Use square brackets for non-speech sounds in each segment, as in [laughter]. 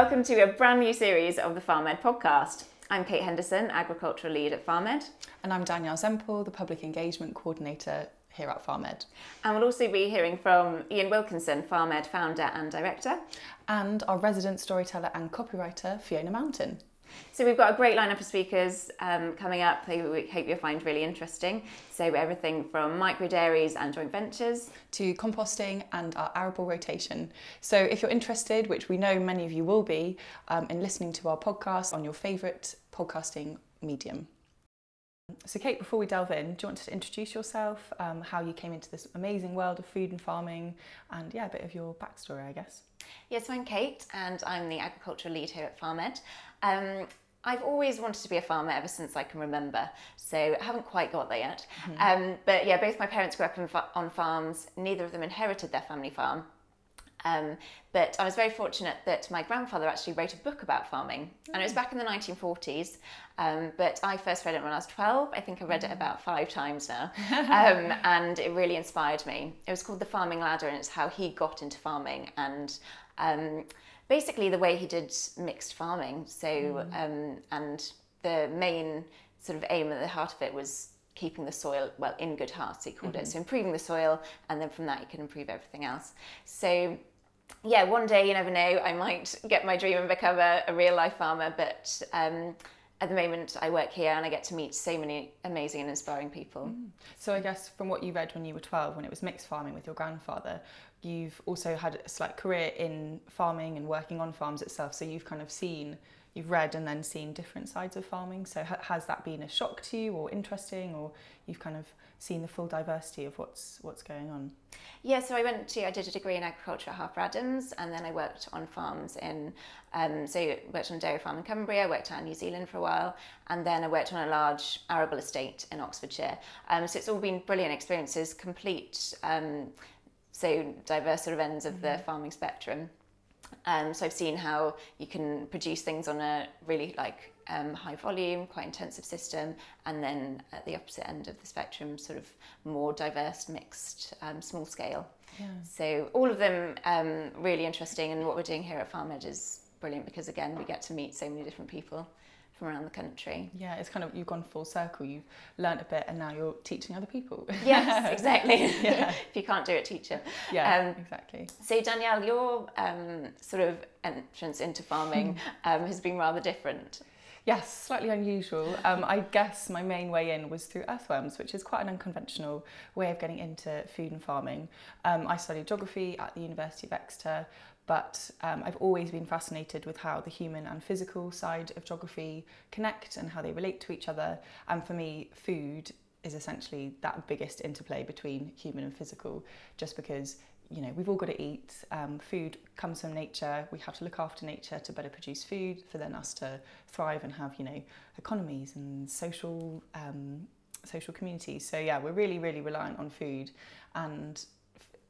welcome to a brand new series of the FarmEd podcast. I'm Kate Henderson, Agricultural Lead at FarmEd. And I'm Danielle Semple, the Public Engagement Coordinator here at FarmEd. And we'll also be hearing from Ian Wilkinson, FarmEd founder and director. And our resident storyteller and copywriter, Fiona Mountain. So we've got a great lineup of speakers um, coming up that we hope you'll find really interesting. So everything from micro dairies and joint ventures to composting and our arable rotation. So if you're interested, which we know many of you will be, um, in listening to our podcast on your favourite podcasting medium. So Kate, before we delve in, do you want to introduce yourself, um, how you came into this amazing world of food and farming, and yeah, a bit of your backstory, I guess. Yes, so I'm Kate, and I'm the agricultural lead here at FarmEd. Um, I've always wanted to be a farmer ever since I can remember, so I haven't quite got there yet. Mm-hmm. Um, but yeah, both my parents grew up fa- on farms. Neither of them inherited their family farm. Um, but I was very fortunate that my grandfather actually wrote a book about farming, and it was mm. back in the 1940s. Um, but I first read it when I was 12. I think I read it mm. about five times now, [laughs] um, and it really inspired me. It was called The Farming Ladder, and it's how he got into farming and um, basically the way he did mixed farming. So, mm. um, and the main sort of aim at the heart of it was keeping the soil well in good heart he called mm-hmm. it so improving the soil and then from that you can improve everything else so yeah one day you never know i might get my dream and become a, a real life farmer but um, at the moment I work here and I get to meet so many amazing and inspiring people. Mm. So I guess from what you read when you were 12 when it was mixed farming with your grandfather, you've also had a slight career in farming and working on farms itself so you've kind of seen you've read and then seen different sides of farming so has that been a shock to you or interesting or you've kind of seen the full diversity of what's what's going on yeah so i went to i did a degree in agriculture at harper adams and then i worked on farms in um, so worked on a dairy farm in cumbria I worked out in new zealand for a while and then i worked on a large arable estate in oxfordshire um, so it's all been brilliant experiences complete um, so diverse sort of ends of the mm-hmm. farming spectrum. Um, so I've seen how you can produce things on a really like um, high volume, quite intensive system, and then at the opposite end of the spectrum, sort of more diverse, mixed, um, small scale. Yeah. So all of them um, really interesting, and what we're doing here at FarmEd is brilliant because again we get to meet so many different people from around the country. Yeah, it's kind of you've gone full circle. You've learnt a bit, and now you're teaching other people. yes, [laughs] exactly. yeah. [laughs] if you can't do it, teach it. Yeah, um, exactly. So Danielle, your um, sort of entrance into farming [laughs] um, has been rather different. Yes, slightly unusual. Um, I guess my main way in was through earthworms, which is quite an unconventional way of getting into food and farming. Um, I studied geography at the University of Exeter, but um, I've always been fascinated with how the human and physical side of geography connect and how they relate to each other. And for me, food is essentially that biggest interplay between human and physical, just because you know we've all got to eat. Um, food comes from nature. We have to look after nature to better produce food for then us to thrive and have you know economies and social um, social communities. So yeah, we're really really reliant on food, and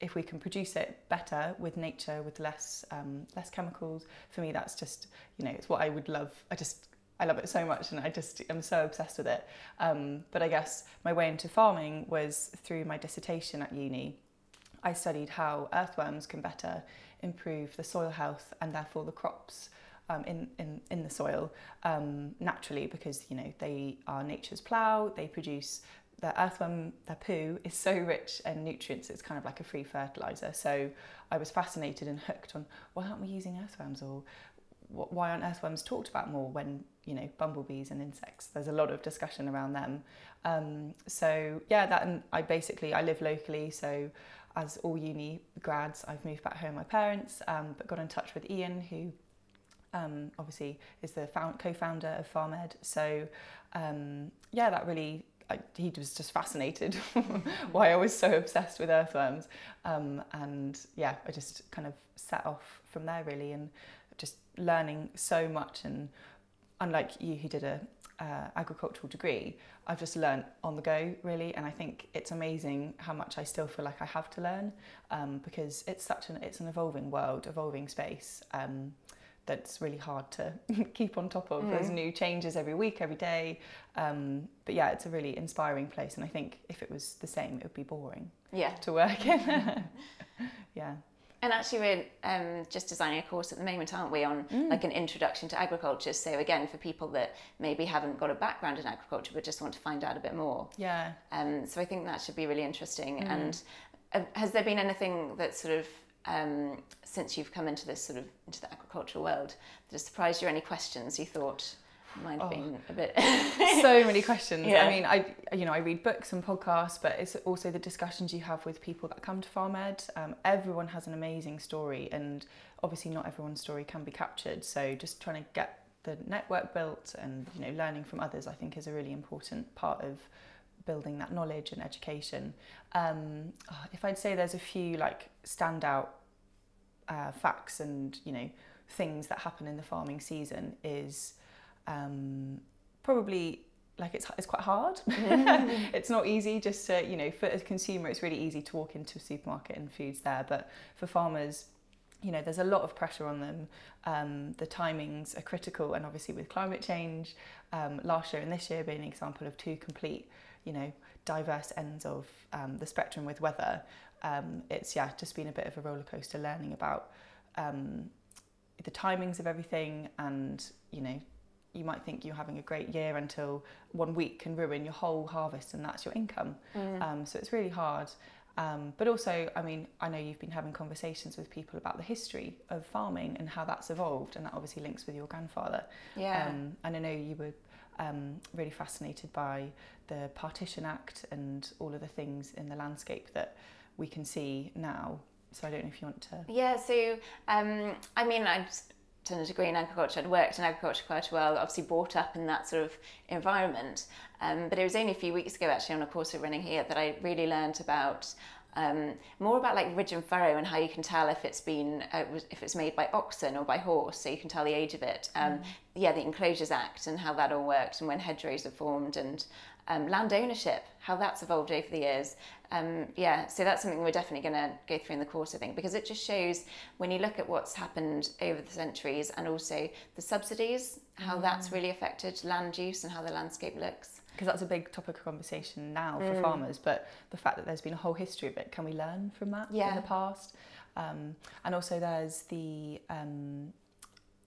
if we can produce it better with nature, with less um, less chemicals, for me that's just you know it's what I would love. I just I love it so much, and I just am so obsessed with it. Um, but I guess my way into farming was through my dissertation at uni. I studied how earthworms can better improve the soil health and therefore the crops um, in, in, in the soil um, naturally because you know they are nature's plough, they produce the earthworm, their poo is so rich in nutrients, it's kind of like a free fertilizer. So I was fascinated and hooked on why aren't we using earthworms? or why aren't earthworms talked about more when you know bumblebees and insects? There's a lot of discussion around them. Um, so yeah that and i basically i live locally so as all uni grads i've moved back home with my parents um, but got in touch with ian who um, obviously is the co-founder of FarmEd so um, yeah that really I, he was just fascinated [laughs] why I was so obsessed with earthworms. Um, and yeah, I just kind of set off from there really and just learning so much. And unlike you who did a uh, agricultural degree, I've just learned on the go really. And I think it's amazing how much I still feel like I have to learn um, because it's such an, it's an evolving world, evolving space. Um, that's really hard to [laughs] keep on top of. Mm. There's new changes every week, every day. Um, but yeah, it's a really inspiring place, and I think if it was the same, it would be boring. Yeah. To work in. [laughs] yeah. And actually, we're um, just designing a course at the moment, aren't we, on Mm. like an introduction to agriculture. So again, for people that maybe haven't got a background in agriculture but just want to find out a bit more. Yeah. Um, so I think that should be really interesting. Mm. And uh, has there been anything that sort of um, since you've come into this sort of into the agricultural world that has surprised you? Any questions you thought might have Oh. been a bit? [laughs] so many questions. Yeah. I mean, I you know I read books and podcasts, but it's also the discussions you have with people that come to Farm Ed. Um, everyone has an amazing story, and obviously not everyone's story can be captured. So just trying to get the network built and you know learning from others, I think, is a really important part of building that knowledge and education. Um, if I'd say there's a few like standout uh, facts and you know things that happen in the farming season is um, probably like it's it's quite hard. [laughs] it's not easy just to you know for a consumer it's really easy to walk into a supermarket and food's there, but for farmers. You know, there's a lot of pressure on them. Um, the timings are critical, and obviously with climate change, um, last year and this year being an example of two complete, you know, diverse ends of um, the spectrum with weather. Um, it's yeah, just been a bit of a roller coaster learning about um, the timings of everything, and you know, you might think you're having a great year until one week can ruin your whole harvest, and that's your income. Um, so it's really hard. Um, but also, I mean, I know you've been having conversations with people about the history of farming and how that's evolved, and that obviously links with your grandfather. yeah. Um, and I know you were um, really fascinated by the Partition Act and all of the things in the landscape that we can see now. So I don't know if you want to. Yeah, so um, I mean, I'd done a degree in agriculture. I'd worked in agriculture quite a while. Obviously, brought up in that sort of environment. Um, but it was only a few weeks ago, actually, on a course we're running here, that I really learned about um, more about like ridge and furrow and how you can tell if it's been uh, if it's made by oxen or by horse, so you can tell the age of it. Um, Yeah, the Enclosures Act and how that all worked, and when hedgerows are formed, and um, land ownership, how that's evolved over the years. Um, yeah, so that's something we're definitely going to go through in the course, I think, because it just shows when you look at what's happened over the centuries and also the subsidies, how that's really affected land use and how the landscape looks. Because that's a big topic of conversation now for farmers, but the fact that there's been a whole history of it, can we learn from that in the past? Um, and also, there's the um,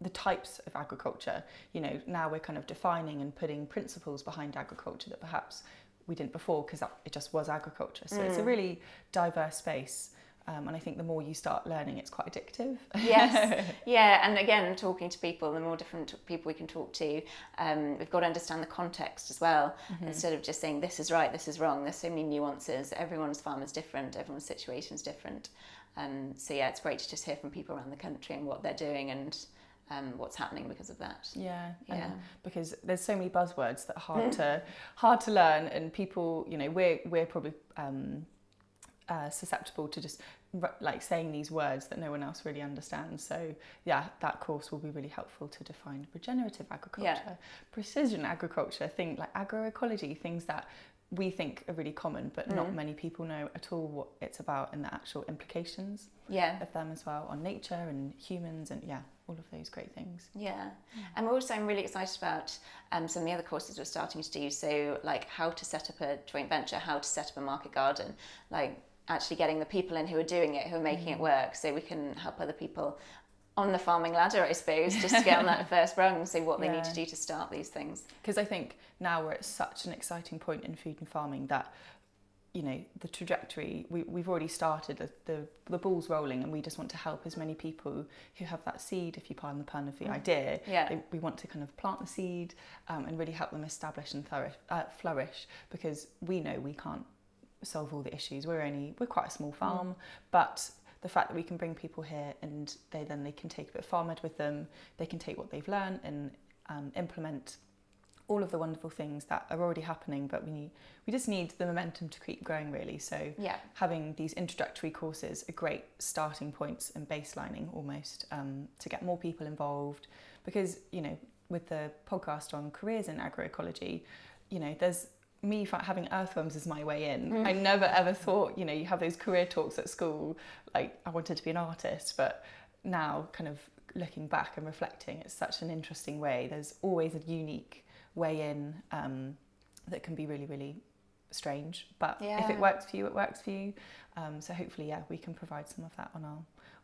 the types of agriculture. You know, now we're kind of defining and putting principles behind agriculture that perhaps we didn't before because it just was agriculture. So it's a really diverse space. Um, and I think the more you start learning, it's quite addictive. Yes, [laughs] yeah, and again, talking to people, the more different people we can talk to, um, we've got to understand the context as well. Instead of just saying this is right, this is wrong. There's so many nuances. Everyone's farm is different. Everyone's situation is different. Um, so yeah, it's great to just hear from people around the country and what they're doing and um, what's happening because of that. Yeah, Yeah. because there's so many buzzwords that are hard [laughs] to hard to learn, and people, you know, we're we're probably um, uh, susceptible to just like saying these words that no one else really understands. So yeah, that course will be really helpful to define regenerative agriculture, precision agriculture, thing like agroecology, things that we think are really common, but not many people know at all what it's about and the actual implications Yeah. of them as well on nature and humans and yeah, all of those great things. Yeah, and also I'm really excited about um, some of the other courses we're starting to do. So like how to set up a joint venture, how to set up a market garden, like actually getting the people in who are doing it, who are making it work, so we can help other people on the farming ladder, I suppose, just to get on that [laughs] first rung, and see what they need to do to start these things. because I think now we're at such an exciting point in food and farming that you know the trajectory we, we've already started the, the the ball's rolling and we just want to help as many people who have that seed if you pardon the pun of the idea. Yeah. They- we want to kind of plant the seed um, and really help them establish and flourish, uh, flourish because we know we can't solve all the issues. We're only we're quite a small farm but the fact that we can bring people here and they then they can take a bit of farm ed with them. They can take what they've learned and um, implement all of the wonderful things that are already happening but we need, we just need the momentum to keep growing really. So Yeah, having these introductory courses are great starting points and baselining almost um, to get more people involved. Because you know with the podcast on careers in agroecology you know there's me having earthworms as my way in. I never ever thought you know you have those career talks at school like i wanted to be an artist but now kind of looking back and reflecting it's such an interesting way. There's always a unique way in um, that can be really really strange but if it works for you it works for you. Um, so hopefully yeah we can provide some of that on our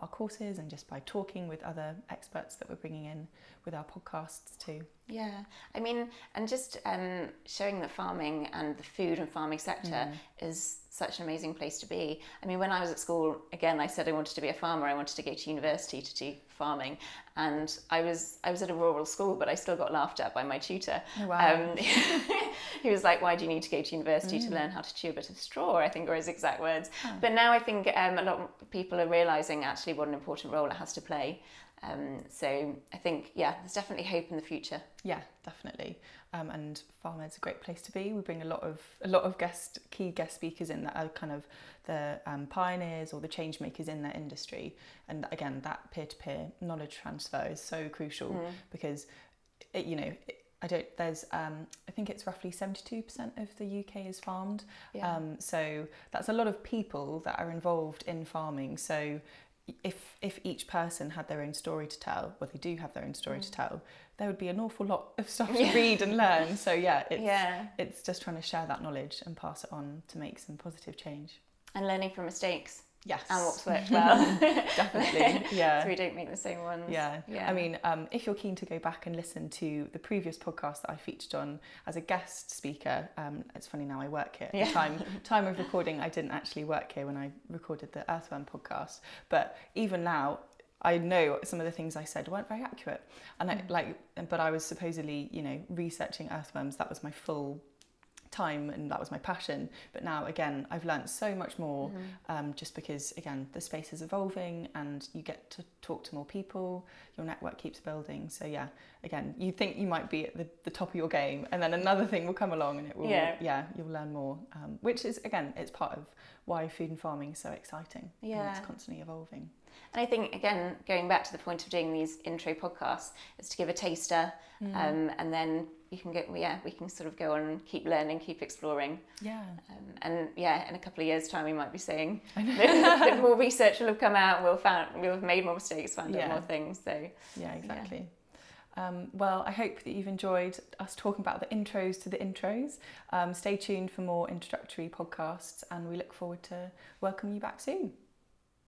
our courses and just by talking with other experts that we're bringing in with our podcasts too. Yeah, I mean, and just um, showing that farming and the food and farming sector mm. is such an amazing place to be. I mean, when I was at school, again, I said I wanted to be a farmer. I wanted to go to university to do farming, and I was I was at a rural school, but I still got laughed at by my tutor. Oh, wow. Um, [laughs] he was like, "Why do you need to go to university mm. to learn how to chew a bit of straw?" I think were his exact words. Oh. But now I think um, a lot of people are realizing actually what an important role it has to play. Um, so I think, yeah, there's definitely hope in the future. Yeah, definitely. Um, and FarmEd's a great place to be. We bring a lot of a lot of guest key guest speakers in that are kind of the um, pioneers or the change makers in their industry. And again, that peer to peer knowledge transfer is so crucial mm. because, it, you know. It, I don't. There's. Um, I think it's roughly seventy-two percent of the UK is farmed. Yeah. Um, so that's a lot of people that are involved in farming. So if if each person had their own story to tell, well, they do have their own story mm. to tell, there would be an awful lot of stuff to read and learn. So yeah, [laughs] it's yeah. it's just trying to share that knowledge and pass it on to make some positive change. And learning from mistakes. Yes. And what's worked well. Definitely. [laughs] Yeah. so we don't make the same ones. Yeah. yeah. I mean, um, if you're keen to go back and listen to the previous podcast that I featured on as a guest speaker, um, it's funny now I work here. Yeah. time [laughs] time of recording, I didn't actually work here when I recorded the Earthworm podcast. But even now, I know some of the things I said weren't very accurate, and I, mm. like, but I was supposedly, you know, researching earthworms. That was my full time and that was my passion. But now again I've learned so much more mm-hmm. um, just because again the space is evolving and you get to talk to more people. Your network keeps building. So yeah again you think you might be at the, the top of your game and then another thing will come along and it will yeah, yeah you'll learn more um, which is again it's part of why food and farming is so exciting. Yeah it's constantly evolving and I think, again, going back to the point of doing these intro podcasts, is to give a taster, mm. um, and then you can get, yeah, we can sort of go on and keep learning, keep exploring. Yeah. Um, and yeah, in a couple of years' time, we might be saying [laughs] [laughs] that, more research will have come out, we'll found, we'll have made more mistakes, found yeah. out more things. So yeah, exactly. Yeah. Um, well, I hope that you've enjoyed us talking about the intros to the intros. Um, stay tuned for more introductory podcasts, and we look forward to welcoming you back soon.